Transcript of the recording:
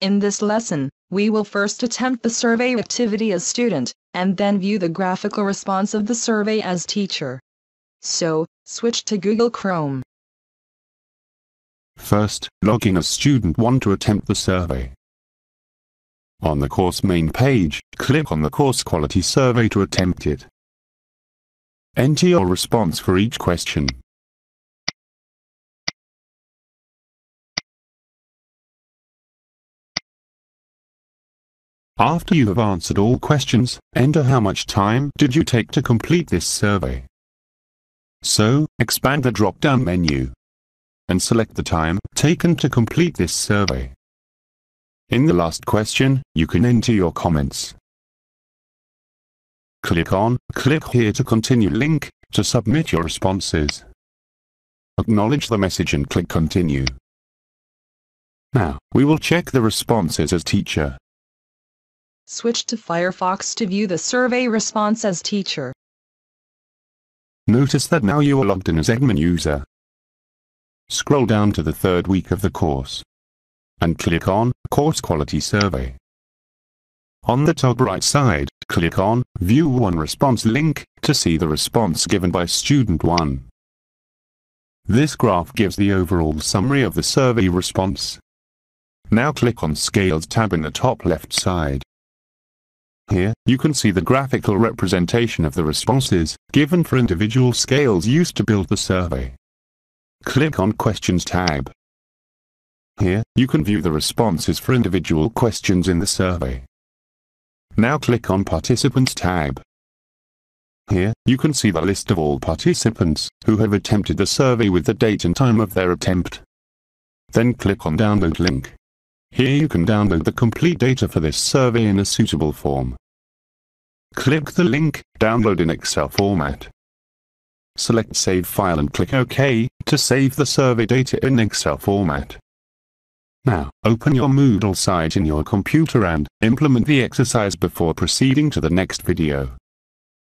In this lesson, we will first attempt the survey activity as student, and then view the graphical response of the survey as teacher. So, switch to Google Chrome. First, log in as student 1 to attempt the survey. On the course main page, click on the course quality survey to attempt it. Enter your response for each question. After you have answered all questions, enter how much time did you take to complete this survey. So, expand the drop-down menu and select the time taken to complete this survey. In the last question, you can enter your comments. Click on Click here to continue link to submit your responses. Acknowledge the message and click Continue. Now, we will check the responses as teacher. Switch to Firefox to view the survey response as teacher. Notice that now you are logged in as admin user. Scroll down to the third week of the course and click on Course Quality Survey. On the top right side, click on View 1 Response link to see the response given by Student 1. This graph gives the overall summary of the survey response. Now click on Scales tab in the top left side. Here, you can see the graphical representation of the responses, given for individual scales used to build the survey. Click on Questions tab. Here, you can view the responses for individual questions in the survey. Now click on Participants tab. Here, you can see the list of all participants who have attempted the survey with the date and time of their attempt. Then click on Download link. Here you can download the complete data for this survey in a suitable form. Click the link, download in Excel format. Select Save File and click OK to save the survey data in Excel format. Now, open your Moodle site in your computer and implement the exercise before proceeding to the next video.